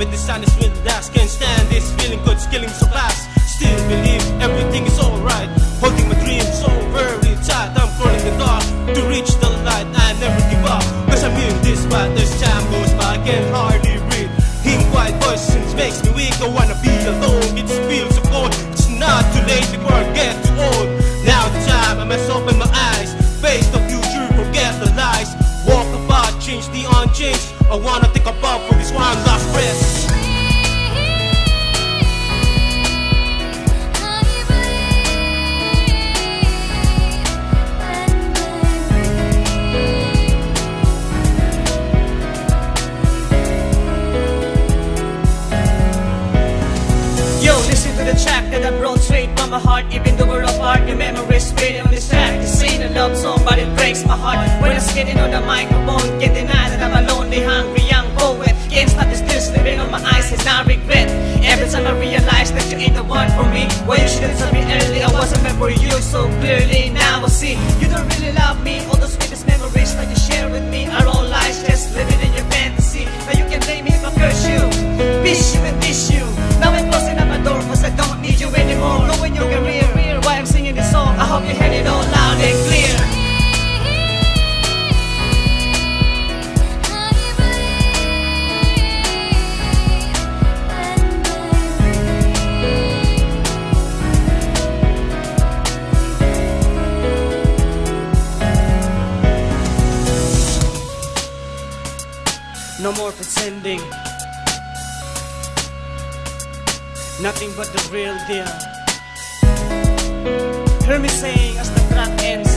With the sinus with last Can't stand this feeling Good, killing so fast. Still believe everything is alright. Holding my dreams so very tight. I'm crawling the dark to reach the light. I never give up Cause I'm in this fight this time goes by I can hardly breathe. Him quiet voice makes me weak. I I wanna take a bow for breath. Yo, listen to the track that I brought straight from my heart. Even though we're apart, your memories fading on this track. This ain't a love song, but it breaks my heart. When I'm skating on the microphone Can't deny No more pretending. Nothing but the real deal. Hear me saying as the track ends